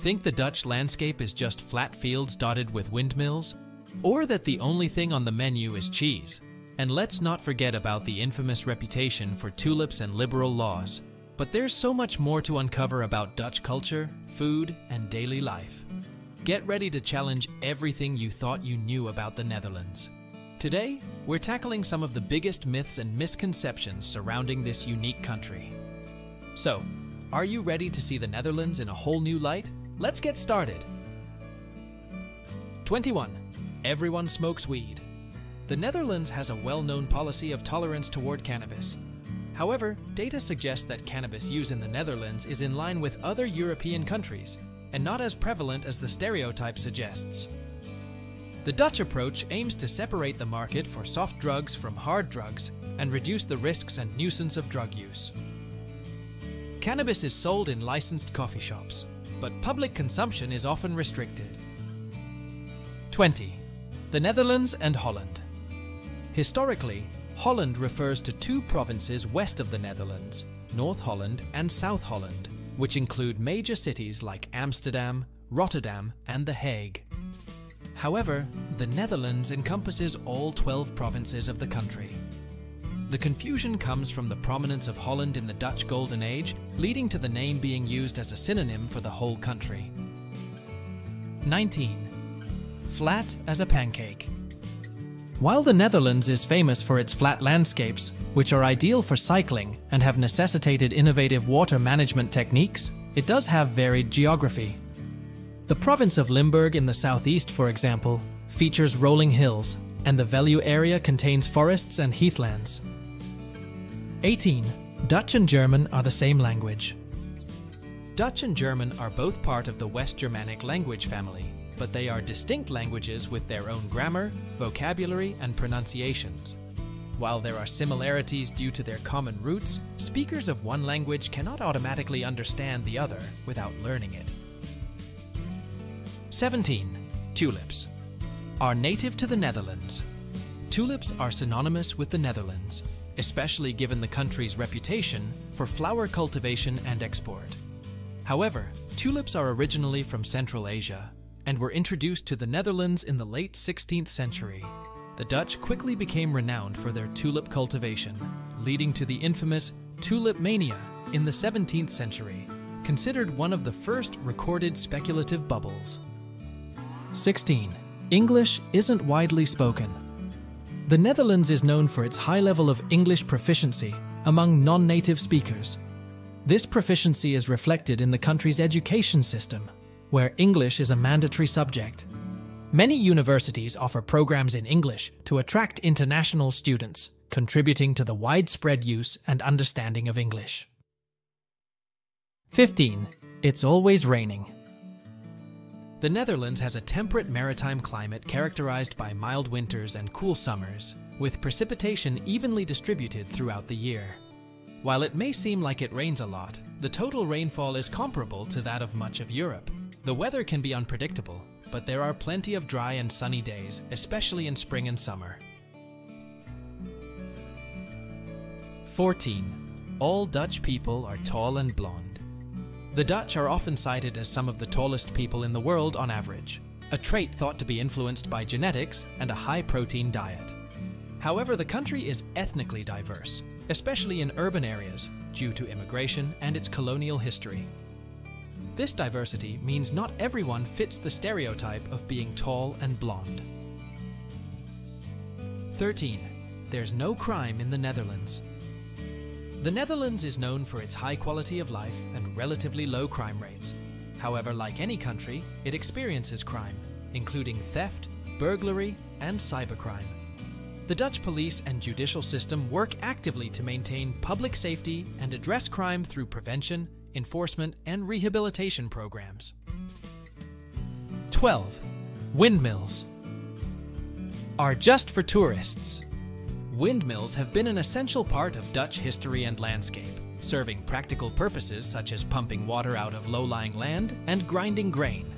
Think the Dutch landscape is just flat fields dotted with windmills? Or that the only thing on the menu is cheese? And let's not forget about the infamous reputation for tulips and liberal laws. But there's so much more to uncover about Dutch culture, food, and daily life. Get ready to challenge everything you thought you knew about the Netherlands. Today, we're tackling some of the biggest myths and misconceptions surrounding this unique country. So, are you ready to see the Netherlands in a whole new light? Let's get started. 21. Everyone smokes weed. The Netherlands has a well known policy of tolerance toward cannabis. However, data suggests that cannabis use in the Netherlands is in line with other European countries and not as prevalent as the stereotype suggests. The Dutch approach aims to separate the market for soft drugs from hard drugs and reduce the risks and nuisance of drug use. Cannabis is sold in licensed coffee shops, but public consumption is often restricted. 20. The Netherlands and Holland. Historically, Holland refers to two provinces west of the Netherlands, North Holland and South Holland, which include major cities like Amsterdam, Rotterdam, and The Hague. However, the Netherlands encompasses all 12 provinces of the country. The confusion comes from the prominence of Holland in the Dutch Golden Age, leading to the name being used as a synonym for the whole country. 19. Flat as a pancake. While the Netherlands is famous for its flat landscapes, which are ideal for cycling and have necessitated innovative water management techniques, it does have varied geography. The province of Limburg in the southeast, for example, features rolling hills, and the Veluwe area contains forests and heathlands. 18. Dutch and German are the same language. Dutch and German are both part of the West Germanic language family, but they are distinct languages with their own grammar, vocabulary, and pronunciations. While there are similarities due to their common roots, speakers of one language cannot automatically understand the other without learning it. 17. Tulips are native to the Netherlands. Tulips are synonymous with the Netherlands, especially given the country's reputation for flower cultivation and export. However, tulips are originally from Central Asia and were introduced to the Netherlands in the late 16th century. The Dutch quickly became renowned for their tulip cultivation, leading to the infamous tulip mania in the 17th century, considered one of the first recorded speculative bubbles. 16. English isn't widely spoken. The Netherlands is known for its high level of English proficiency among non native speakers. This proficiency is reflected in the country's education system, where English is a mandatory subject. Many universities offer programs in English to attract international students, contributing to the widespread use and understanding of English. 15. It's always raining. The Netherlands has a temperate maritime climate characterized by mild winters and cool summers, with precipitation evenly distributed throughout the year. While it may seem like it rains a lot, the total rainfall is comparable to that of much of Europe. The weather can be unpredictable, but there are plenty of dry and sunny days, especially in spring and summer. 14. All Dutch people are tall and blonde. The Dutch are often cited as some of the tallest people in the world on average, a trait thought to be influenced by genetics and a high protein diet. However, the country is ethnically diverse, especially in urban areas, due to immigration and its colonial history. This diversity means not everyone fits the stereotype of being tall and blonde. 13. There's no crime in the Netherlands. The Netherlands is known for its high quality of life and relatively low crime rates. However, like any country, it experiences crime, including theft, burglary, and cybercrime. The Dutch police and judicial system work actively to maintain public safety and address crime through prevention, enforcement, and rehabilitation programs. 12. Windmills are just for tourists. Windmills have been an essential part of Dutch history and landscape, serving practical purposes such as pumping water out of low lying land and grinding grain.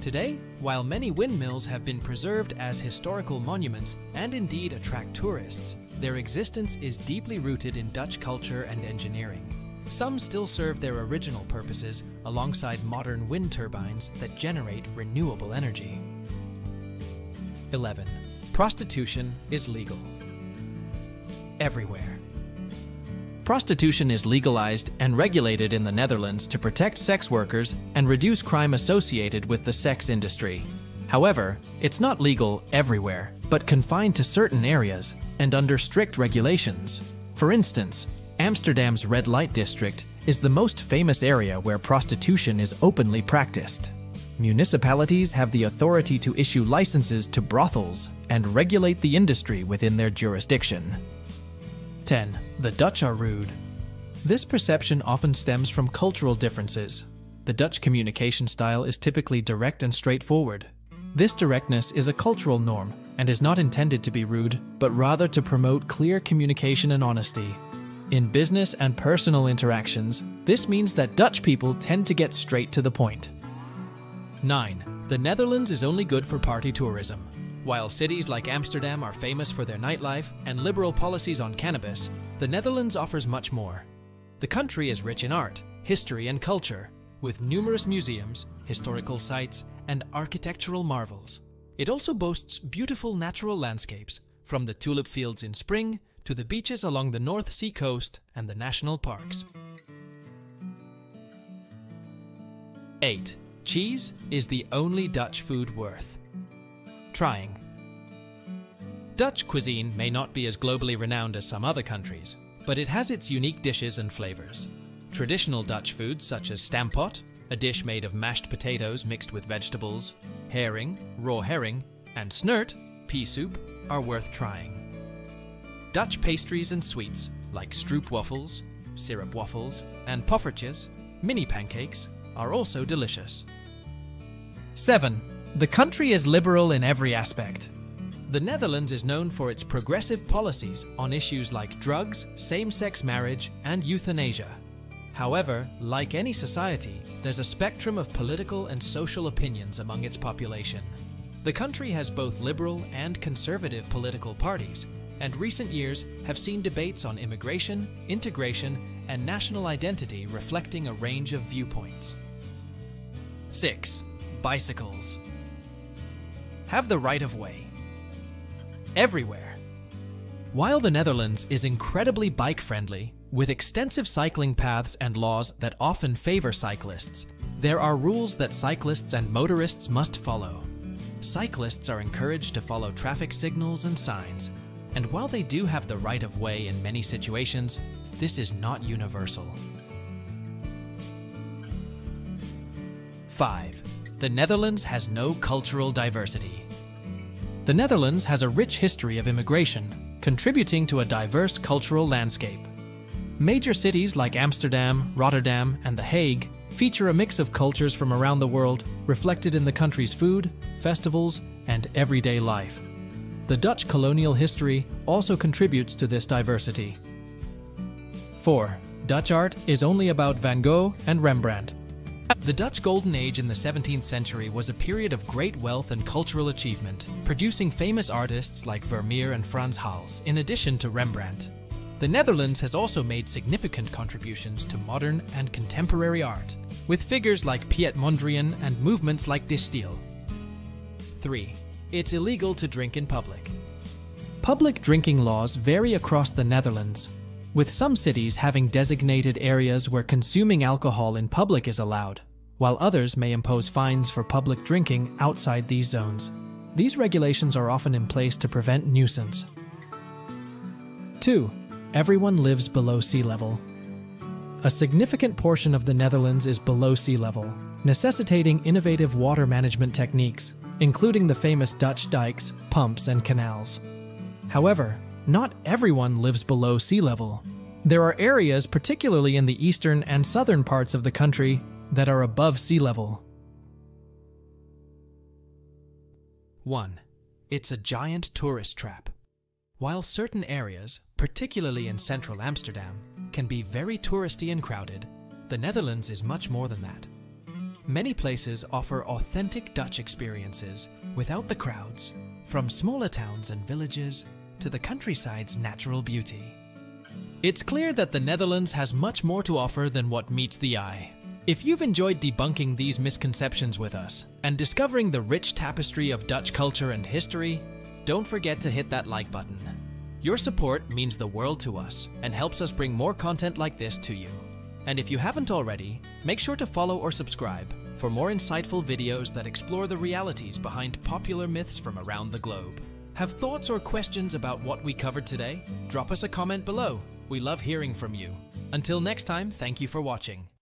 Today, while many windmills have been preserved as historical monuments and indeed attract tourists, their existence is deeply rooted in Dutch culture and engineering. some still serve their original purposes alongside modern wind turbines that generate renewable energy. 11. Prostitution is legal. Everywhere. Prostitution is legalized and regulated in the Netherlands to protect sex workers and reduce crime associated with the sex industry. However, it's not legal everywhere, but confined to certain areas and under strict regulations. For instance, Amsterdam's red light district is the most famous area where prostitution is openly practiced. Municipalities have the authority to issue licenses to brothels and regulate the industry within their jurisdiction. 10. The Dutch are rude. This perception often stems from cultural differences. The Dutch communication style is typically direct and straightforward. This directness is a cultural norm and is not intended to be rude, but rather to promote clear communication and honesty. In business and personal interactions, this means that Dutch people tend to get straight to the point. 9. The Netherlands is only good for party tourism. While cities like Amsterdam are famous for their nightlife and liberal policies on cannabis, the Netherlands offers much more. The country is rich in art, history, and culture, with numerous museums, historical sites, and architectural marvels. It also boasts beautiful natural landscapes, from the tulip fields in spring to the beaches along the North Sea coast and the national parks. 8. Cheese is the only Dutch food worth trying. Dutch cuisine may not be as globally renowned as some other countries, but it has its unique dishes and flavors. Traditional Dutch foods such as stamppot, a dish made of mashed potatoes mixed with vegetables, herring, raw herring, and snert, pea soup, are worth trying. Dutch pastries and sweets, like stroopwafels, syrup waffles, and poffertjes, mini pancakes, are also delicious. 7. The country is liberal in every aspect. The Netherlands is known for its progressive policies on issues like drugs, same sex marriage, and euthanasia. However, like any society, there's a spectrum of political and social opinions among its population. The country has both liberal and conservative political parties, and recent years have seen debates on immigration, integration, and national identity reflecting a range of viewpoints. 6. Bicycles. Have the right of way. Everywhere. While the Netherlands is incredibly bike friendly, with extensive cycling paths and laws that often favor cyclists, there are rules that cyclists and motorists must follow. Cyclists are encouraged to follow traffic signals and signs, and while they do have the right of way in many situations, this is not universal. 5. The Netherlands has no cultural diversity. The Netherlands has a rich history of immigration, contributing to a diverse cultural landscape. Major cities like Amsterdam, Rotterdam, and The Hague feature a mix of cultures from around the world reflected in the country's food, festivals, and everyday life. The Dutch colonial history also contributes to this diversity. 4. Dutch art is only about Van Gogh and Rembrandt. The Dutch Golden Age in the 17th century was a period of great wealth and cultural achievement, producing famous artists like Vermeer and Frans Hals, in addition to Rembrandt. The Netherlands has also made significant contributions to modern and contemporary art, with figures like Piet Mondrian and movements like De Stijl. 3. It's illegal to drink in public. Public drinking laws vary across the Netherlands, with some cities having designated areas where consuming alcohol in public is allowed, while others may impose fines for public drinking outside these zones. These regulations are often in place to prevent nuisance. 2. Everyone lives below sea level. A significant portion of the Netherlands is below sea level, necessitating innovative water management techniques including the famous Dutch dikes, pumps, and canals. However, not everyone lives below sea level. There are areas, particularly in the eastern and southern parts of the country, that are above sea level. 1. It's a giant tourist trap. While certain areas, particularly in central Amsterdam, can be very touristy and crowded, the Netherlands is much more than that. Many places offer authentic Dutch experiences without the crowds, from smaller towns and villages to the countryside's natural beauty. It's clear that the Netherlands has much more to offer than what meets the eye. If you've enjoyed debunking these misconceptions with us and discovering the rich tapestry of Dutch culture and history, don't forget to hit that like button. Your support means the world to us and helps us bring more content like this to you. And if you haven't already, make sure to follow or subscribe for more insightful videos that explore the realities behind popular myths from around the globe. Have thoughts or questions about what we covered today? Drop us a comment below. We love hearing from you. Until next time, thank you for watching.